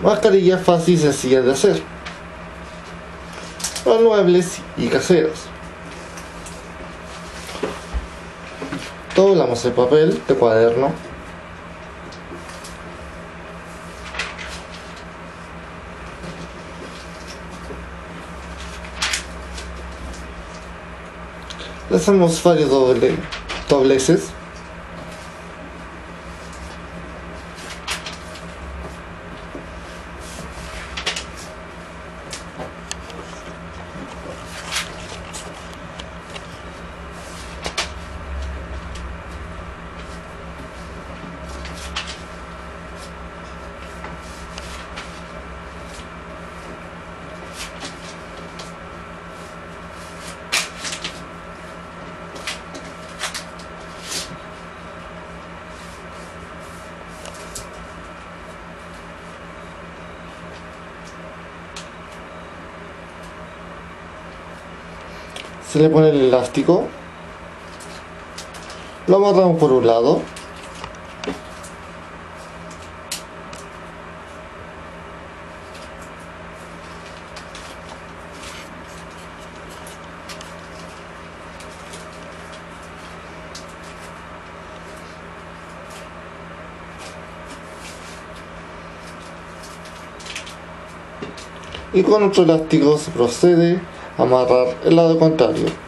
Mascarillas fáciles y sencillas de hacer. Manuables y caseros. Doblamos el papel de cuaderno. Le hacemos varios doble, dobleces. Le pone el elástico lo amarramos por un lado y con otro elástico se procede amarrar el lado contrario.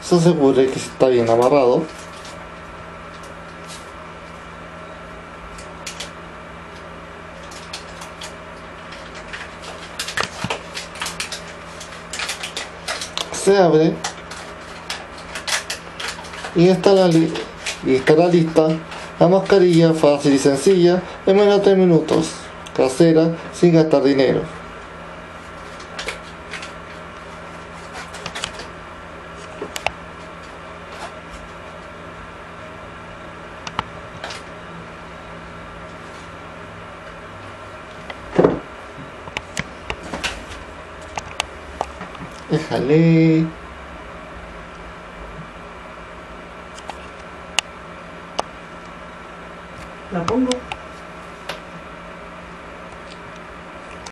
Se asegure que está bien amarrado. Se abre. Y estará, li y estará lista la mascarilla fácil y sencilla en menos de 3 minutos. Casera sin gastar dinero Déjale. La pongo.